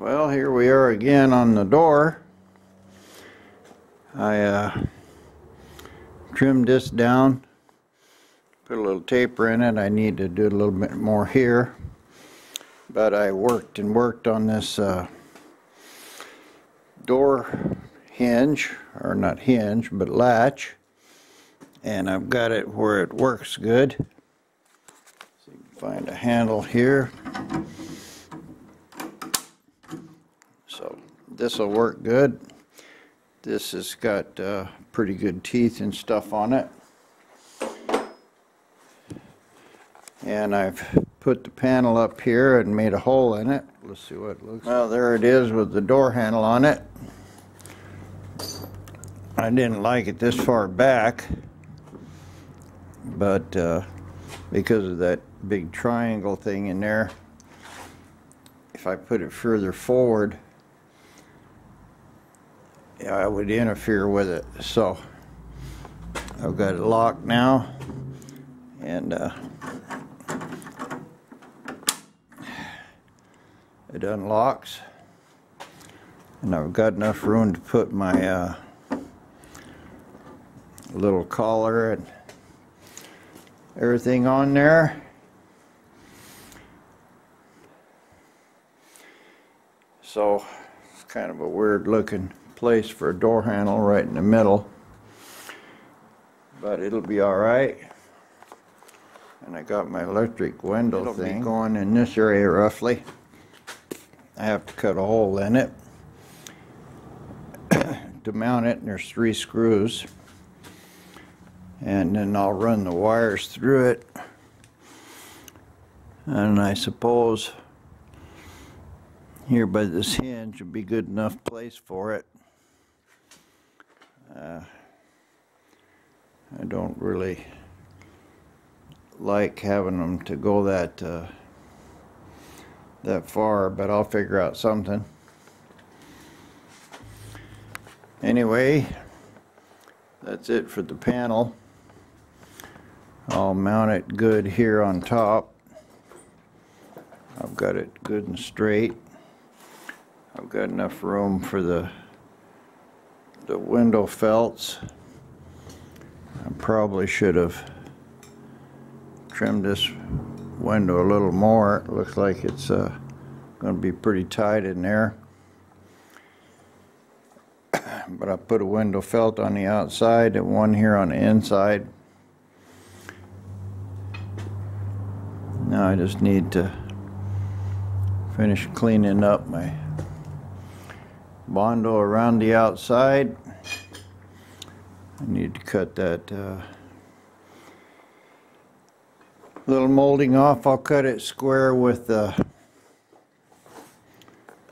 Well, here we are again on the door. I uh, trimmed this down, put a little taper in it. I need to do a little bit more here. But I worked and worked on this uh, door hinge, or not hinge, but latch. And I've got it where it works good. So you can find a handle here. So this will work good. This has got uh, pretty good teeth and stuff on it. And I've put the panel up here and made a hole in it. Let's see what it looks like. Well, there it is with the door handle on it. I didn't like it this far back, but uh, because of that big triangle thing in there, if I put it further forward, I would interfere with it. So I've got it locked now, and uh, it unlocks. And I've got enough room to put my uh, little collar and everything on there. So it's kind of a weird looking place for a door handle right in the middle. But it'll be all right. And I got my electric window it'll thing going in this area roughly. I have to cut a hole in it to mount it, and there's three screws and then I'll run the wires through it and I suppose here by this hinge would be good enough place for it uh, I don't really like having them to go that uh, that far but I'll figure out something anyway that's it for the panel I'll mount it good here on top. I've got it good and straight. I've got enough room for the the window felts. I probably should have trimmed this window a little more. It looks like it's uh, going to be pretty tight in there. but I put a window felt on the outside and one here on the inside. Now I just need to finish cleaning up my Bondo around the outside. I need to cut that uh, little molding off. I'll cut it square with the uh,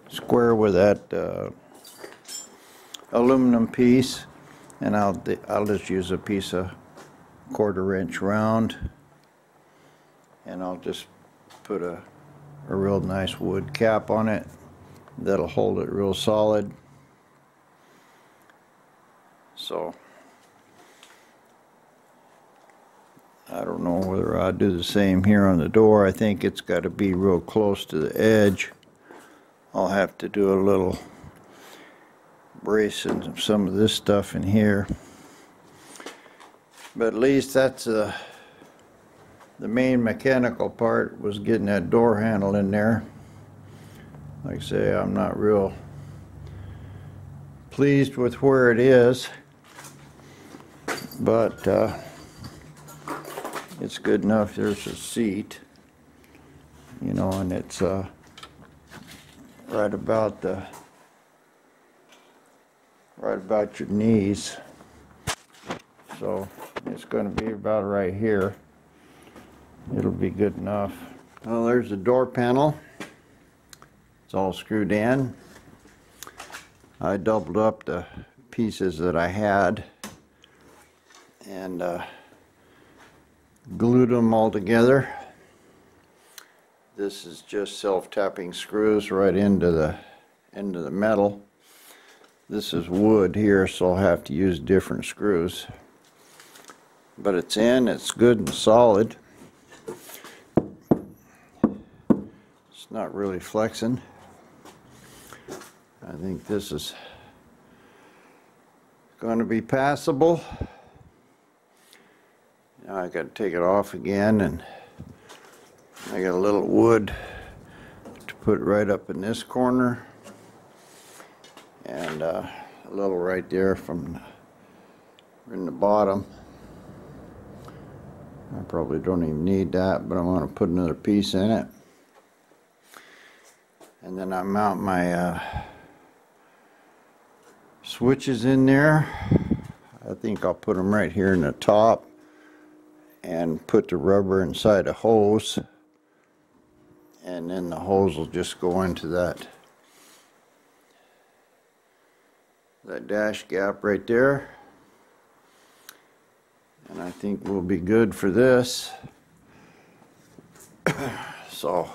square with that uh, aluminum piece and I'll I'll just use a piece of quarter inch round and I'll just put a, a real nice wood cap on it that'll hold it real solid. So I don't know whether I'll do the same here on the door. I think it's got to be real close to the edge. I'll have to do a little bracing of some of this stuff in here. But at least that's a the main mechanical part was getting that door handle in there. Like I say, I'm not real pleased with where it is, but uh, it's good enough. There's a seat, you know, and it's uh, right about the right about your knees. So it's going to be about right here it'll be good enough. Well, there's the door panel. It's all screwed in. I doubled up the pieces that I had and uh, glued them all together. This is just self-tapping screws right into the into the metal. This is wood here, so I'll have to use different screws. But it's in, it's good and solid. It's not really flexing. I think this is going to be passable. Now I got to take it off again and I got a little wood to put right up in this corner and uh, a little right there from in the bottom. I probably don't even need that, but I want to put another piece in it. And then I mount my uh, switches in there. I think I'll put them right here in the top and put the rubber inside a hose. And then the hose will just go into that that dash gap right there. And I think we'll be good for this. so,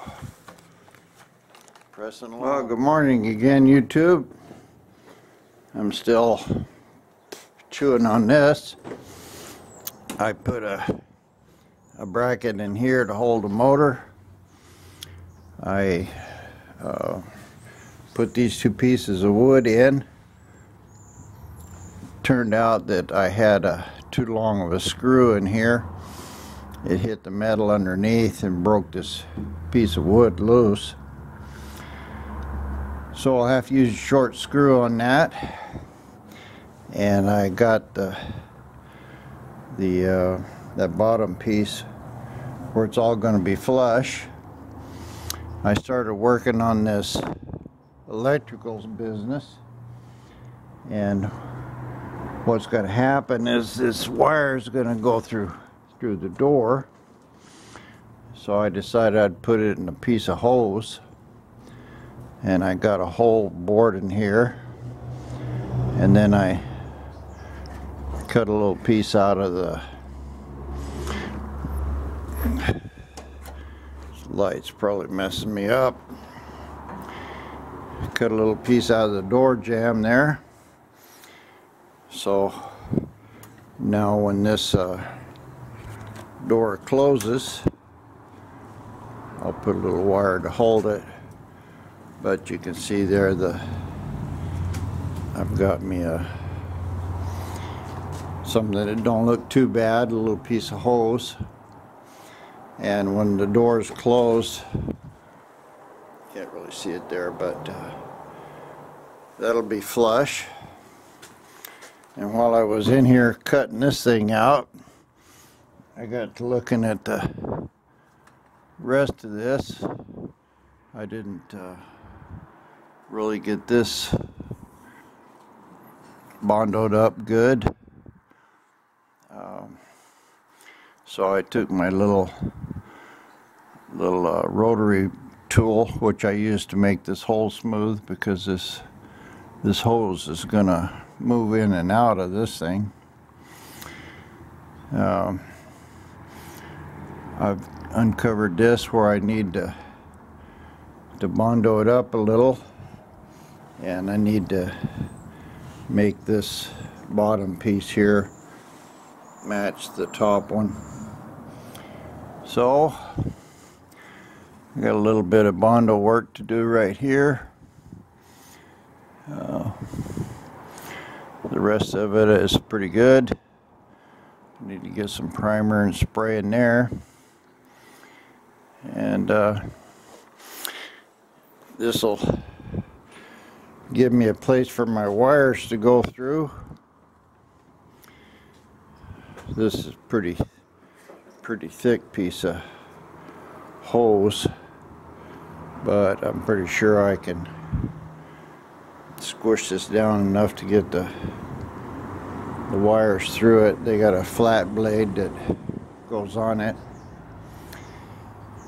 pressing along. Well, good morning again, YouTube. I'm still chewing on this. I put a, a bracket in here to hold the motor. I uh, put these two pieces of wood in. Turned out that I had a too long of a screw in here. It hit the metal underneath and broke this piece of wood loose. So I'll have to use a short screw on that. And I got the, the uh, that bottom piece where it's all going to be flush. I started working on this electricals business. And what's going to happen is this wire is going to go through through the door. So I decided I'd put it in a piece of hose. And I got a hole bored in here. And then I cut a little piece out of the light's probably messing me up cut a little piece out of the door jamb there so now when this uh, door closes, I'll put a little wire to hold it. But you can see there the I've got me a something that don't look too bad, a little piece of hose. And when the door is closed, can't really see it there, but uh, that'll be flush. And while I was in here cutting this thing out, I got to looking at the rest of this. I didn't uh, really get this bondoed up good. Um, so I took my little little uh, rotary tool, which I use to make this hole smooth because this this hose is gonna move in and out of this thing. Um, I've uncovered this where I need to to bondo it up a little and I need to make this bottom piece here match the top one so I got a little bit of bondo work to do right here uh, the rest of it is pretty good. Need to get some primer and spray in there. And uh, this will give me a place for my wires to go through. This is pretty pretty thick piece of hose but I'm pretty sure I can squish this down enough to get the the wires through it. They got a flat blade that goes on it.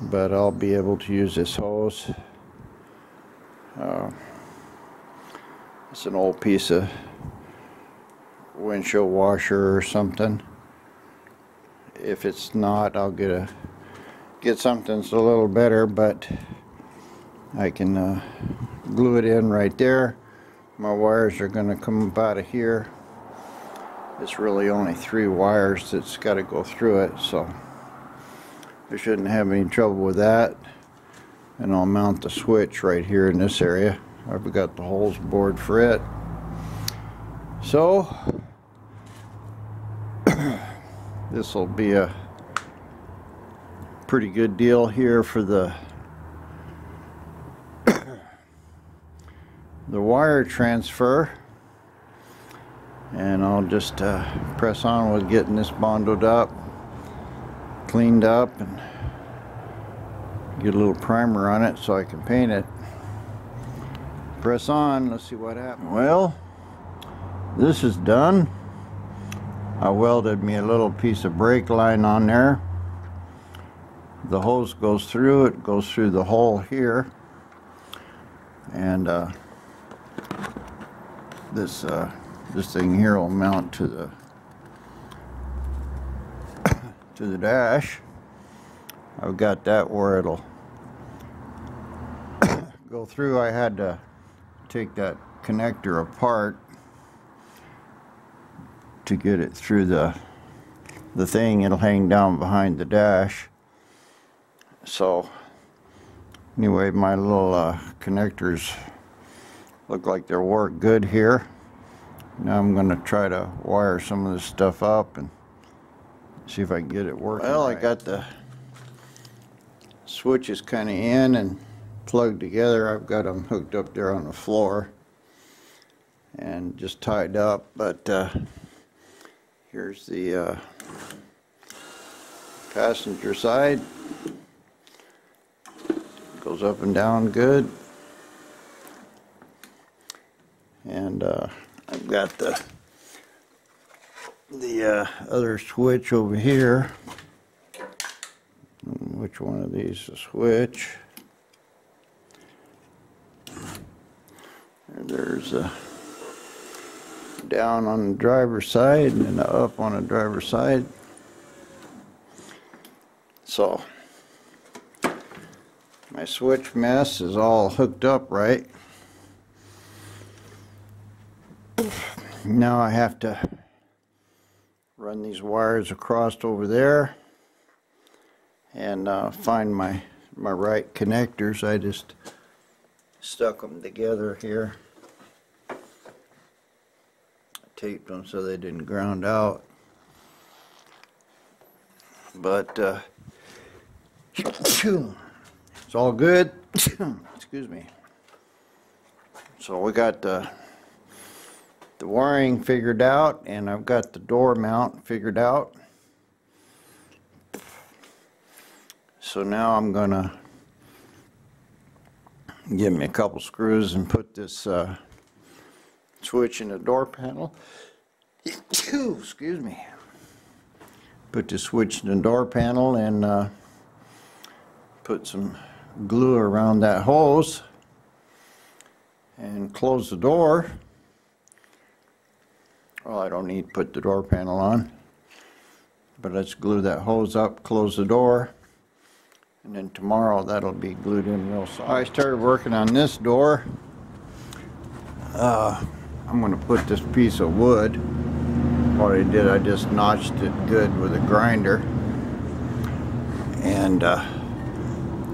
But I'll be able to use this hose. Uh, it's an old piece of windshield washer or something. If it's not, I'll get a get something that's a little better, but I can uh, glue it in right there. My wires are going to come up out of here. It's really only three wires that's got to go through it so I shouldn't have any trouble with that. And I'll mount the switch right here in this area. I've got the holes bored for it. So, this will be a pretty good deal here for the the wire transfer. And I'll just uh, press on with getting this bonded up cleaned up and get a little primer on it so I can paint it. Press on let's see what happens. Well this is done I welded me a little piece of brake line on there. The hose goes through it goes through the hole here. And uh, this uh, this thing here will mount to the to the dash. I've got that where it'll go through. I had to take that connector apart to get it through the the thing. It'll hang down behind the dash. So anyway my little uh, connectors look like they work good here. Now I'm going to try to wire some of this stuff up and see if I can get it working well right. I got the switches kind of in and plugged together. I've got them hooked up there on the floor and just tied up but uh, here's the uh, passenger side. Goes up and down good. And uh, I've got the the uh, other switch over here. Which one of these to switch? And there's a down on the driver's side and up on the driver's side so my switch mess is all hooked up right. Now I have to run these wires across over there and uh, find my my right connectors. I just stuck them together here. I taped them so they didn't ground out. But uh, it's all good. Excuse me. So we got the, the wiring figured out and I've got the door mount figured out. So now I'm gonna give me a couple screws and put this uh, switch in the door panel. Excuse me. Put the switch in the door panel and uh, put some glue around that hose and close the door. Well, I don't need to put the door panel on, but let's glue that hose up, close the door, and then tomorrow that'll be glued in real soft. I started working on this door. Uh, I'm going to put this piece of wood. What I did, I just notched it good with a grinder. And uh,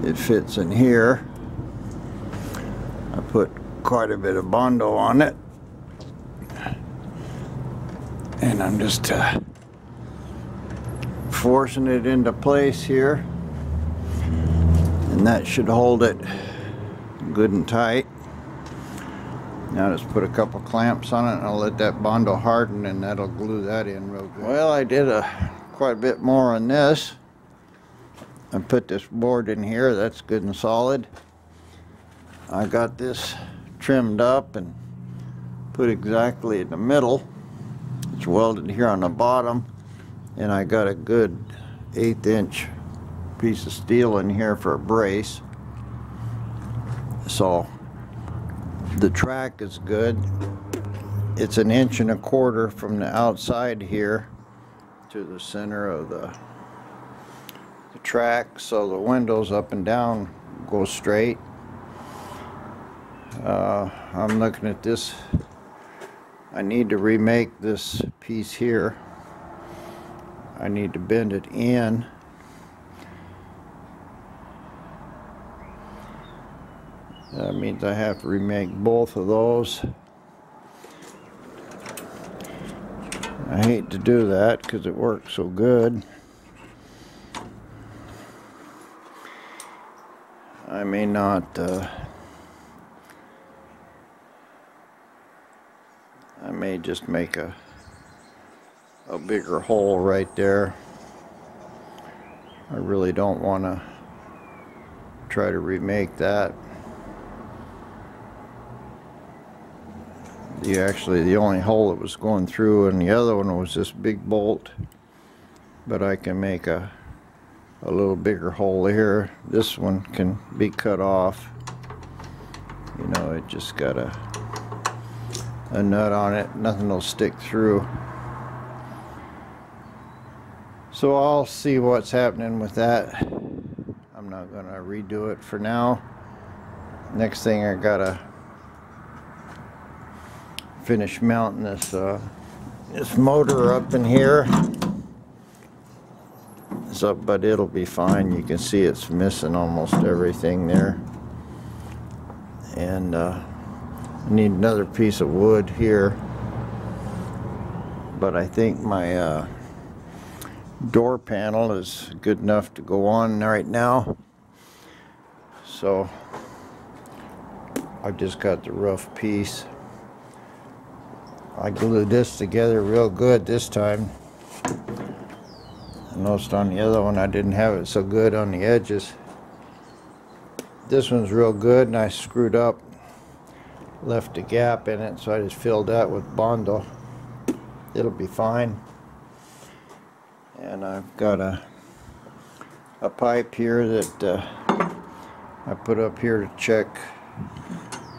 it fits in here. I put quite a bit of Bondo on it. And I'm just uh, forcing it into place here. And that should hold it good and tight. Now just put a couple clamps on it and I'll let that Bondo harden and that'll glue that in real good. Well, I did a quite a bit more on this. I put this board in here, that's good and solid. I got this trimmed up and put exactly in the middle. It's welded here on the bottom and I got a good eighth inch piece of steel in here for a brace. So the track is good. It's an inch and a quarter from the outside here to the center of the track so the windows up and down go straight. Uh, I'm looking at this. I need to remake this piece here. I need to bend it in. That means I have to remake both of those. I hate to do that because it works so good. I may not uh, I may just make a a bigger hole right there. I really don't want to try to remake that. The actually the only hole that was going through and the other one was this big bolt. But I can make a a little bigger hole here. This one can be cut off. You know it just got a a nut on it. Nothing will stick through. So I'll see what's happening with that. I'm not gonna redo it for now. Next thing I gotta finish mounting this uh, this motor up in here. So, but it'll be fine. You can see it's missing almost everything there. And uh, I need another piece of wood here. But I think my uh, door panel is good enough to go on right now. So I've just got the rough piece. I glued this together real good this time. I noticed on the other one I didn't have it so good on the edges. This one's real good and I screwed up, left a gap in it, so I just filled that with Bondo. It'll be fine. And I've got a a pipe here that uh, I put up here to check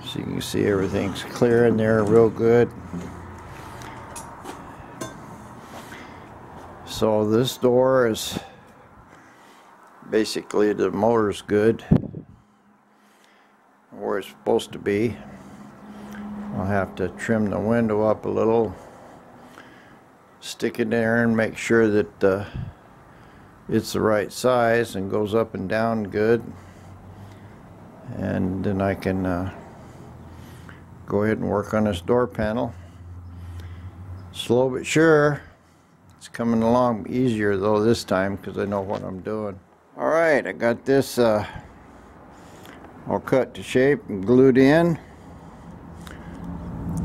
so you can see everything's clear in there real good. So this door is basically the motor's good where it's supposed to be. I'll have to trim the window up a little, stick it there and make sure that uh, it's the right size and goes up and down good. And then I can uh, go ahead and work on this door panel. Slow but sure. It's coming along easier though this time because I know what I'm doing. Alright, I got this uh, all cut to shape and glued in.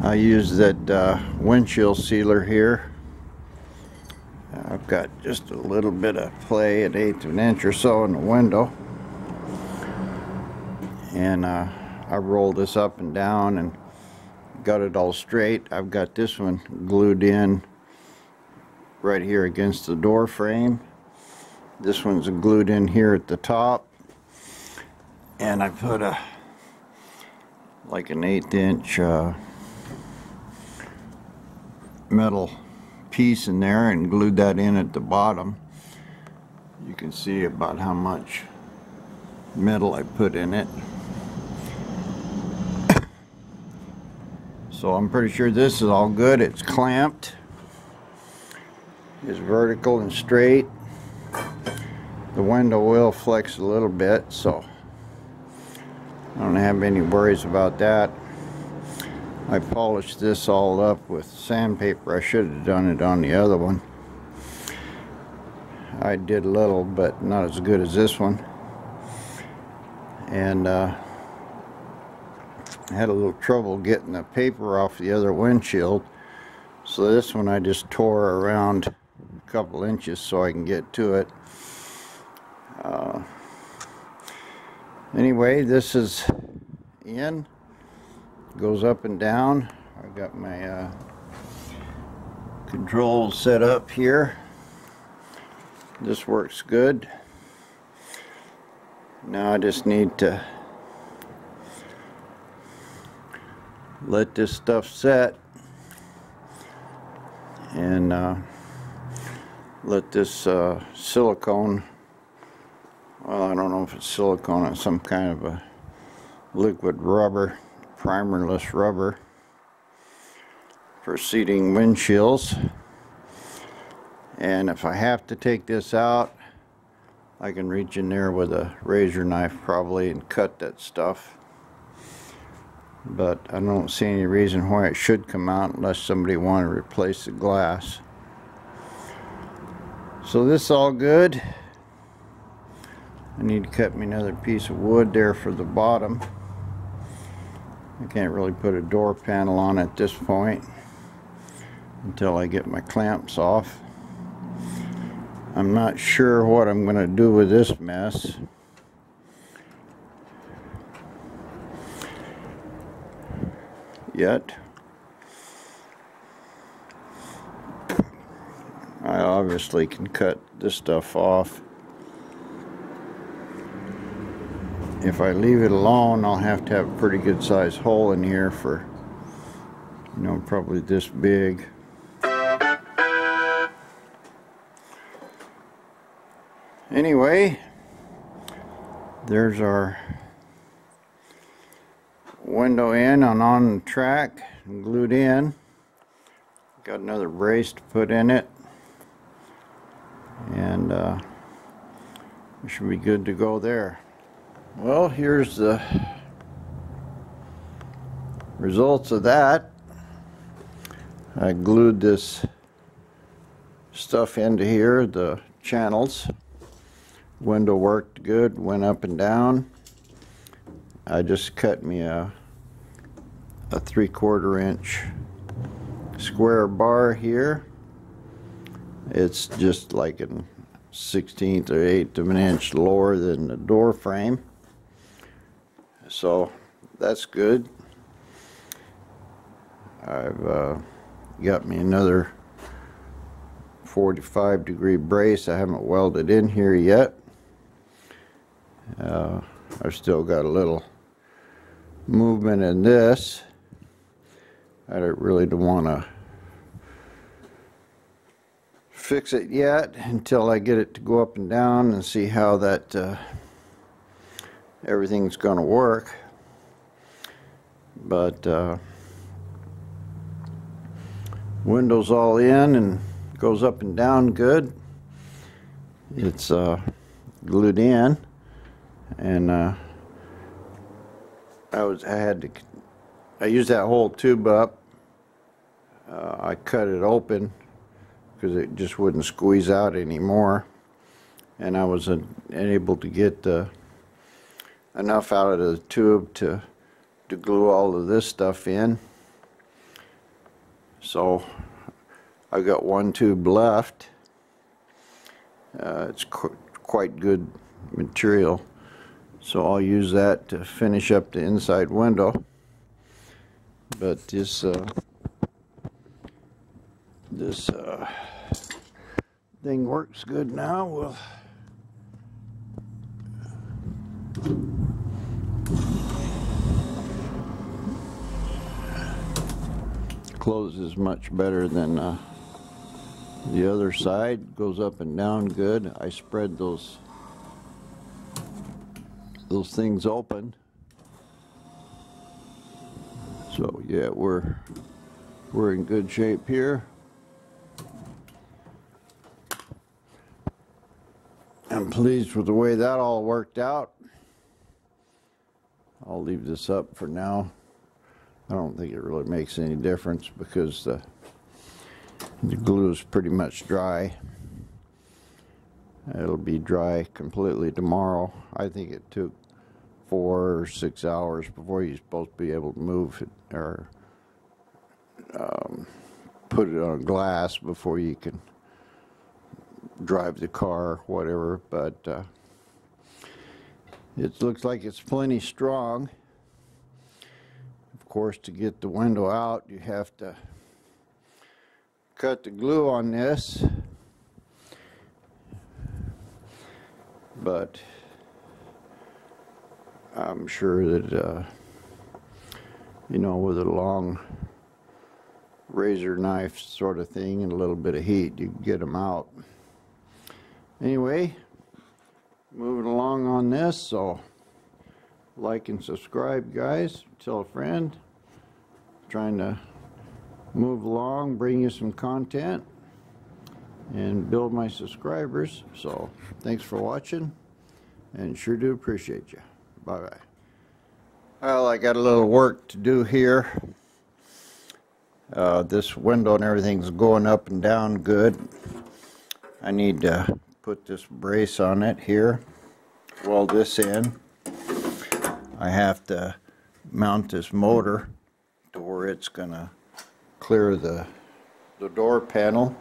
I use that uh, windshield sealer here. I've got just a little bit of play, an eighth of an inch or so in the window. And uh, I rolled this up and down and got it all straight. I've got this one glued in right here against the door frame. This one's glued in here at the top. And I put a like an eighth inch uh, metal piece in there and glued that in at the bottom. You can see about how much metal I put in it. So I'm pretty sure this is all good. It's clamped is vertical and straight. The window will flex a little bit, so I don't have any worries about that. I polished this all up with sandpaper. I should have done it on the other one. I did a little, but not as good as this one. And uh, I had a little trouble getting the paper off the other windshield. So this one I just tore around couple inches so I can get to it. Uh, anyway, this is in, goes up and down. I've got my uh, controls set up here. This works good. Now I just need to let this stuff set and uh, let this uh, silicone, well I don't know if it's silicone, it's some kind of a liquid rubber, primerless rubber for seating windshields. And if I have to take this out, I can reach in there with a razor knife probably and cut that stuff. but I don't see any reason why it should come out unless somebody want to replace the glass. So this is all good. I need to cut me another piece of wood there for the bottom. I can't really put a door panel on at this point until I get my clamps off. I'm not sure what I'm going to do with this mess. Yet. I obviously can cut this stuff off. If I leave it alone, I'll have to have a pretty good sized hole in here for, you know, probably this big. Anyway, there's our window in and on the track glued in. Got another brace to put in it. And uh, we should be good to go there. Well, here's the results of that. I glued this stuff into here, the channels. Window worked good, went up and down. I just cut me a, a three quarter inch square bar here. It's just like a 16th or 8th of an inch lower than the door frame. So that's good. I've uh, got me another 45 degree brace. I haven't welded in here yet. Uh, I've still got a little movement in this. I don't really want to fix it yet until I get it to go up and down and see how that uh, everything's going to work. But uh, windows all in and goes up and down good. It's uh, glued in and uh, I was I had to I used that whole tube up uh, I cut it open because it just wouldn't squeeze out anymore. And I was unable to get enough out of the tube to to glue all of this stuff in. So I've got one tube left. Uh, it's qu quite good material. So I'll use that to finish up the inside window. But this uh, this uh, thing works good now. We'll closes much better than uh, the other side. Goes up and down good. I spread those those things open. So yeah, we're we're in good shape here. I'm pleased with the way that all worked out. I'll leave this up for now. I don't think it really makes any difference because the, the glue is pretty much dry. It'll be dry completely tomorrow. I think it took four or six hours before you're supposed to be able to move it or um, put it on glass before you can drive the car, whatever. But uh, it looks like it's plenty strong. Of course, to get the window out, you have to cut the glue on this. but I'm sure that, uh, you know, with a long razor knife sort of thing and a little bit of heat, you get them out. Anyway, moving along on this, so like and subscribe, guys. Tell a friend. trying to move along, bring you some content and build my subscribers. So thanks for watching and sure do appreciate you. Bye bye. Well, I got a little work to do here. Uh, this window and everything's going up and down good. I need to put this brace on it here, weld this in. I have to mount this motor to where it's gonna clear the, the door panel.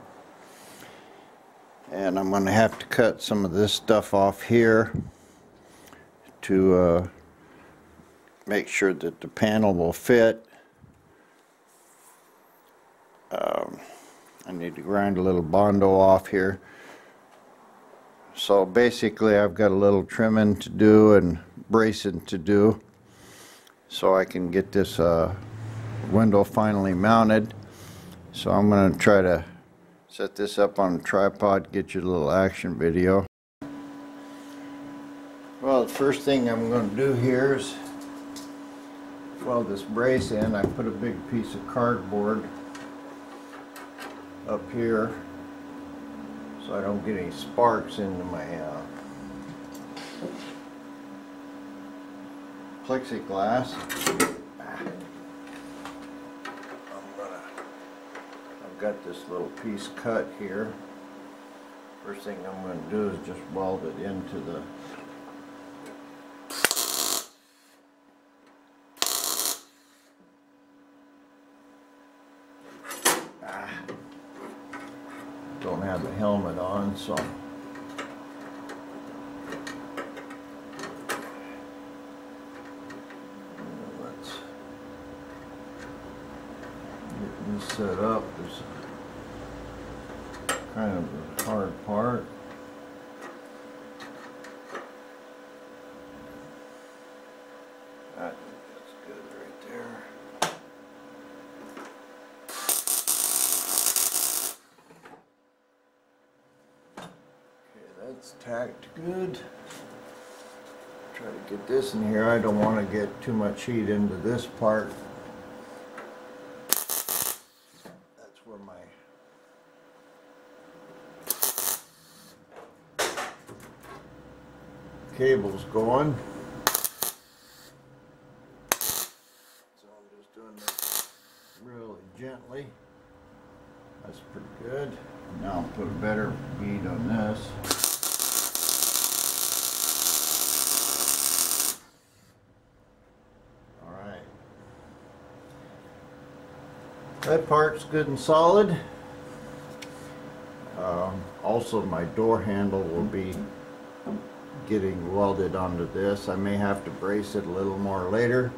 And I'm gonna have to cut some of this stuff off here to uh, make sure that the panel will fit. Um, I need to grind a little Bondo off here. So basically I've got a little trimming to do and bracing to do so I can get this uh, window finally mounted. So I'm going to try to set this up on a tripod, get you a little action video. Well, the first thing I'm going to do here is weld this brace in. I put a big piece of cardboard up here so I don't get any sparks into my uh, plexiglass. I'm gonna, I've got this little piece cut here. First thing I'm going to do is just weld it into the don't have the helmet on, so. Let's get this set up. This kind of a hard part. I think that's good right there. Okay, that's tacked good. Try to get this in here. I don't want to get too much heat into this part. That's where my cable's going. So I'm just doing this really gently. That's pretty good. Now I'll put a better bead on this. Alright. Part's good and solid. Um, also my door handle will be getting welded onto this. I may have to brace it a little more later.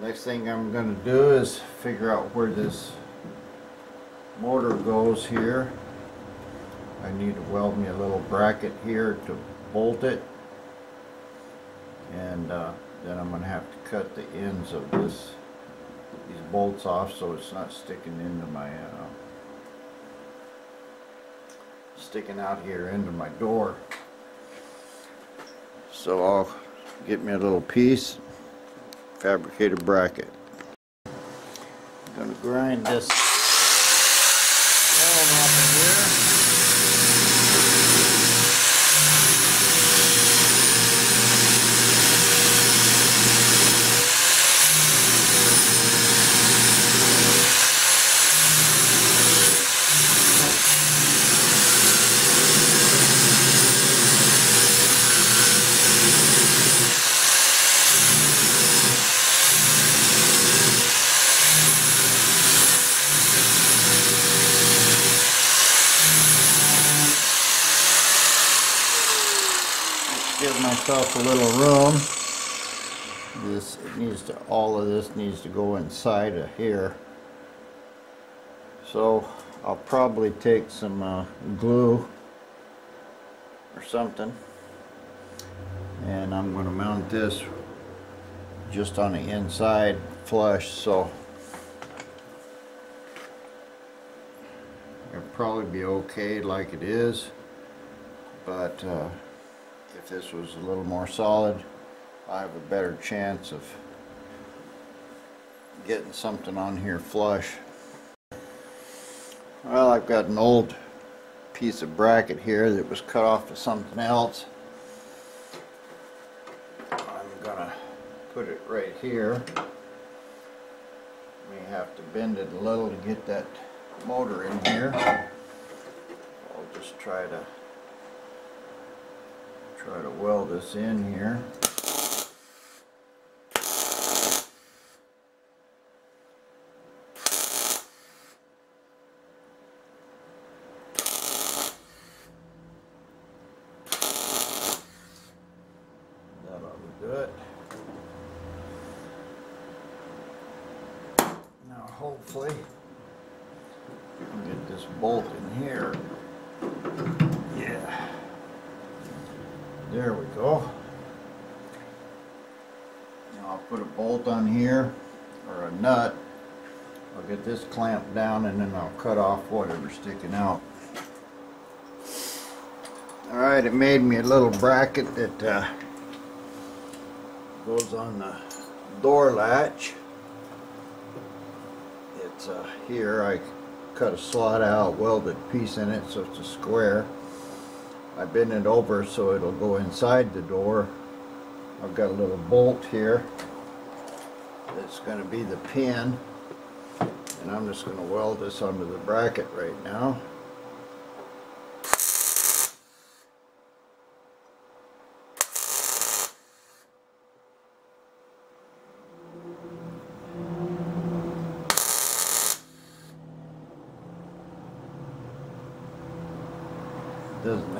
Next thing I'm going to do is figure out where this motor goes here. I need to weld me a little bracket here to bolt it. And uh, then I'm going to have to cut the ends of this these bolts off so it's not sticking into my uh, sticking out here into my door. So I'll get me a little piece, fabricated bracket. I'm gonna grind this down off of here. give myself a little room. This needs to all of this needs to go inside of here. So I'll probably take some uh, glue or something and I'm going to mount this just on the inside flush so it'll probably be okay like it is but uh, if this was a little more solid I have a better chance of getting something on here flush well I've got an old piece of bracket here that was cut off to something else I'm gonna put it right here. May have to bend it a little to get that motor in here. I'll just try to try to weld this in here. That ought to do it. Now hopefully we can get this bolt in here. There we go. Now I'll put a bolt on here or a nut. I'll get this clamped down and then I'll cut off whatever's sticking out. Alright, it made me a little bracket that uh, goes on the door latch. It's uh, here, I cut a slot out, welded piece in it so it's a square. I bend it over so it'll go inside the door. I've got a little bolt here that's going to be the pin and I'm just going to weld this onto the bracket right now.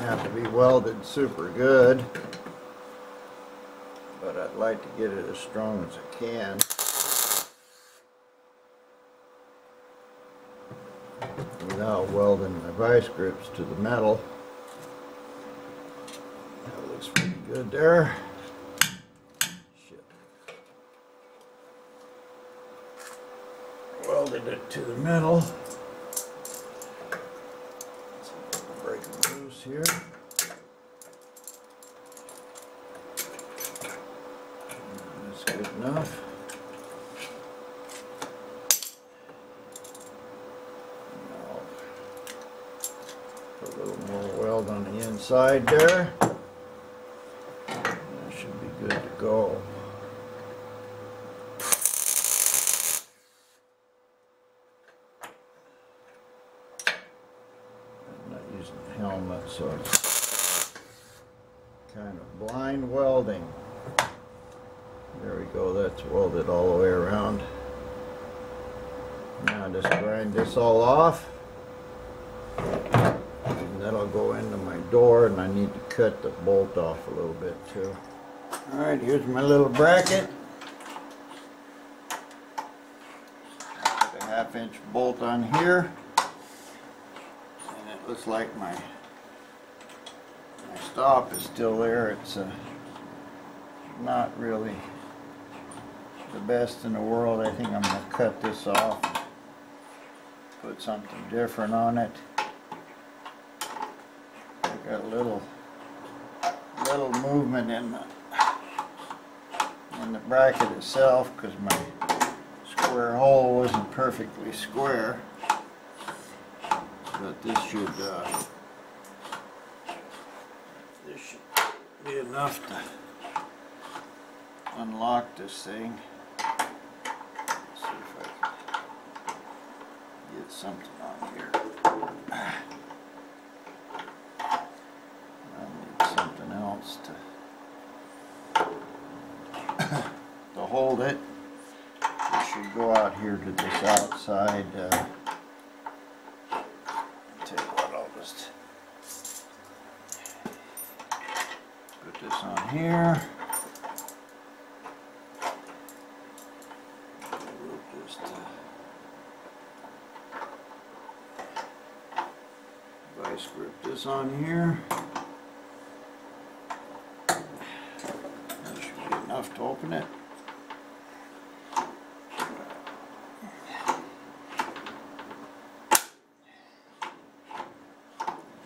Have to be welded super good, but I'd like to get it as strong as I can. Without welding my vice grips to the metal. That looks pretty good there. Shit. Welded it to the metal. break them loose here. That's good enough. Now, Put a little more weld inside there. That should be good to go. I'm not using a helmet, so it's kind of blind welding. There we go, that's welded all the way around. Now just grind this all off. And that'll go into my door and I need to cut the bolt off a little bit too. Alright, here's my little bracket. Put a half inch bolt on here. And it looks like my my stop is still there. It's uh, not really the best in the world. I think I'm going to cut this off. Put something different on it. I got a little little movement in the in the bracket itself because my square hole wasn't perfectly square. But this should uh, this should be enough to unlock this thing. Let's see if I can get something on here. I need something else to to hold it. It should go out here to outside. Uh, tell you what, I'll just put this on here. We'll just uh, vice grip this on here. That should be enough to open it.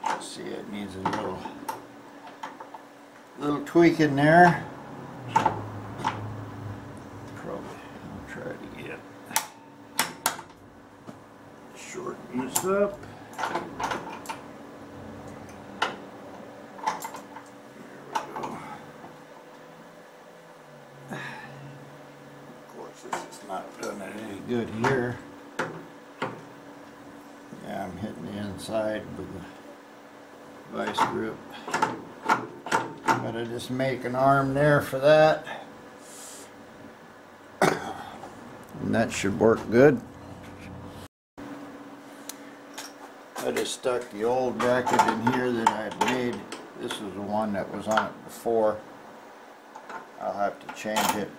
Let's see, it needs a little, little tweak in there. Probably, I'll try to get shorten this up. There we go. This is not doing it any good here. Yeah, I'm hitting the inside with the vice grip. Gotta just make an arm there for that. And that should work good. I just stuck the old bracket in here that I had made. This is the one that was on it before. I'll have to change it.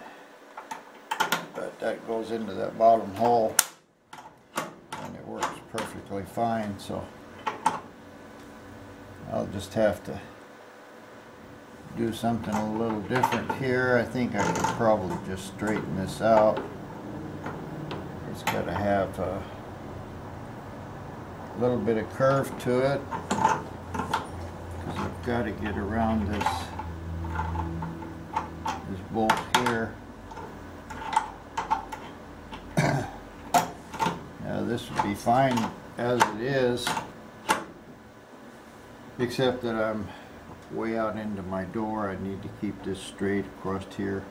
But that goes into that bottom hole and it works perfectly fine so I'll just have to do something a little different here. I think I could probably just straighten this out. It's got to have a little bit of curve to it because I've got to get around this this bolt here. now this would be fine as it is except that I'm way out into my door. I need to keep this straight across here.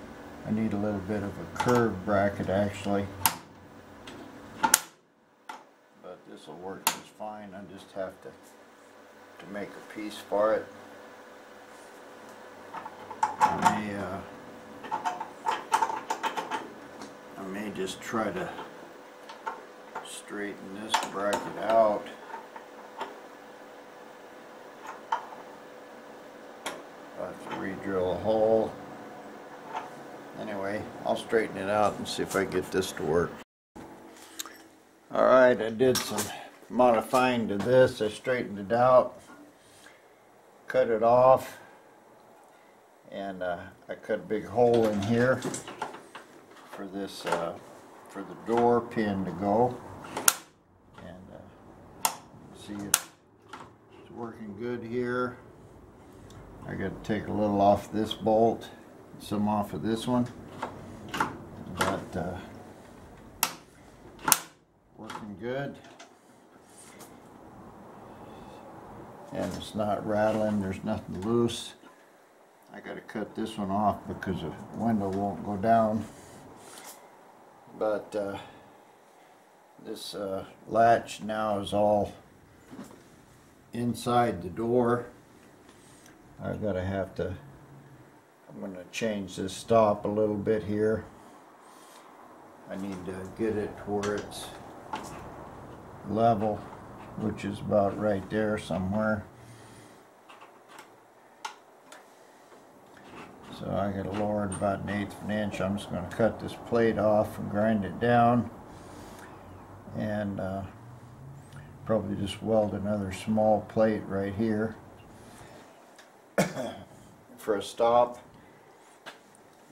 I need a little bit of a curved bracket actually. But this will work just fine. I just have to to make a piece for it. I may, uh, I may just try to straighten this bracket out. I'll re-drill a hole. Anyway, I'll straighten it out and see if I get this to work. Alright, I did some modifying to this. I straightened it out, cut it off, and uh, I cut a big hole in here for this, uh, for the door pin to go. And uh, see if it's working good here. I got to take a little off this bolt, some off of this one, but uh, working good. And it's not rattling, there's nothing loose. I got to cut this one off because the window won't go down. But uh, this uh, latch now is all inside the door. I'm gonna have to, I'm gonna change this stop a little bit here. I need to get it to where it's level, which is about right there somewhere. So I gotta lower it about an eighth of an inch. I'm just gonna cut this plate off and grind it down. And uh, probably just weld another small plate right here for a stop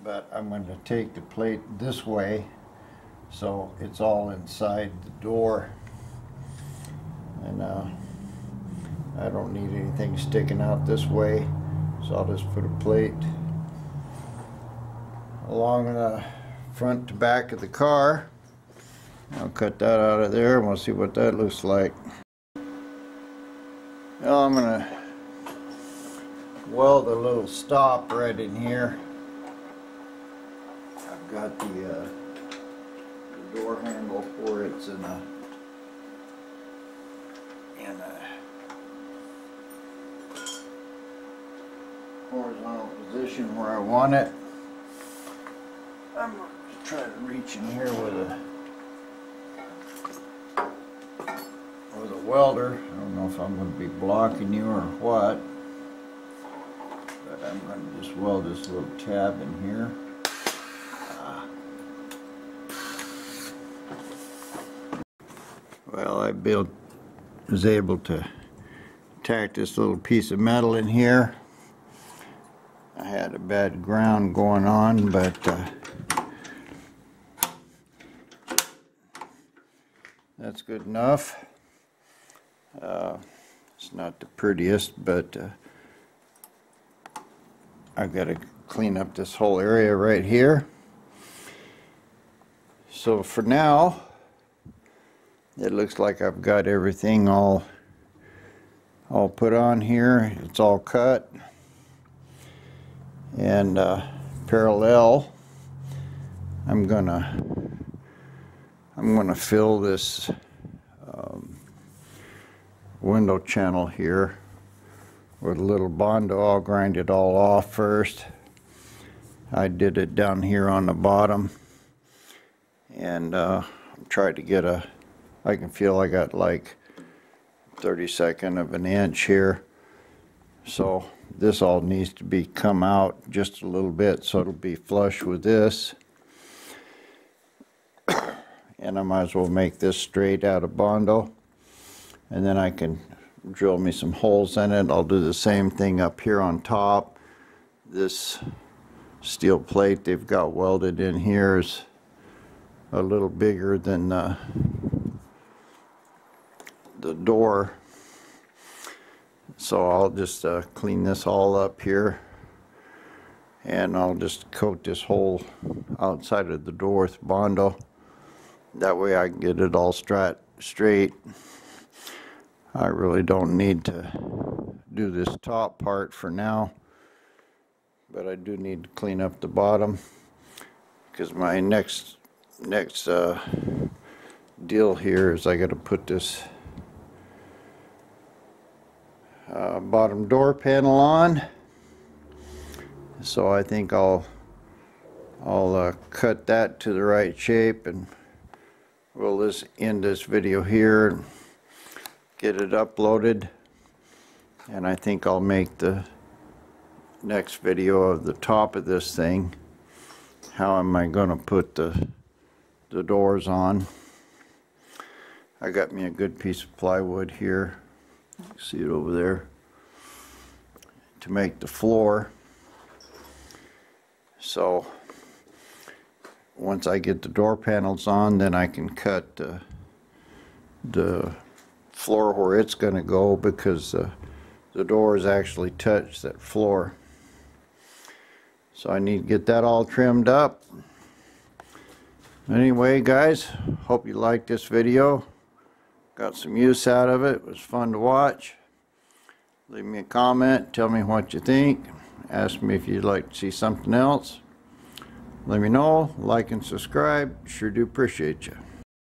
but I'm going to take the plate this way so it's all inside the door. And uh, I don't need anything sticking out this way so I'll just put a plate along the front to back of the car. I'll cut that out of there and we'll see what that looks like. Now I'm going to weld a little stop right in here. I've got the, uh, the door handle for it's in a in a horizontal position where I want it. I'm going to try to reach in here with a with a welder. I don't know if I'm going to be blocking you or what. I'm going to just weld this little tab in here. Well, I built, was able to tack this little piece of metal in here. I had a bad ground going on, but uh, that's good enough. Uh, it's not the prettiest, but uh, I've got to clean up this whole area right here. So for now, it looks like I've got everything all all put on here. It's all cut and uh, parallel. I'm gonna I'm gonna fill this um, window channel here with a little Bondo. I'll grind it all off first. I did it down here on the bottom and uh, I'm tried to get a I can feel I got like 32nd of an inch here so this all needs to be come out just a little bit so it'll be flush with this and I might as well make this straight out of Bondo and then I can drill me some holes in it. I'll do the same thing up here on top. This steel plate they've got welded in here is a little bigger than uh, the door. So I'll just uh, clean this all up here. And I'll just coat this whole outside of the door with Bondo that way I can get it all straight I really don't need to do this top part for now but I do need to clean up the bottom because my next next uh, deal here is I got to put this uh, bottom door panel on. So I think I'll I'll uh, cut that to the right shape and we'll just end this video here get it uploaded and I think I'll make the next video of the top of this thing. How am I gonna put the the doors on? I got me a good piece of plywood here. See it over there. To make the floor. So once I get the door panels on then I can cut uh, the floor where it's going to go because uh, the doors actually touch that floor so I need to get that all trimmed up anyway guys hope you liked this video got some use out of it. It was fun to watch. Leave me a comment. Tell me what you think. Ask me if you'd like to see something else. Let me know. Like and subscribe. Sure do appreciate you.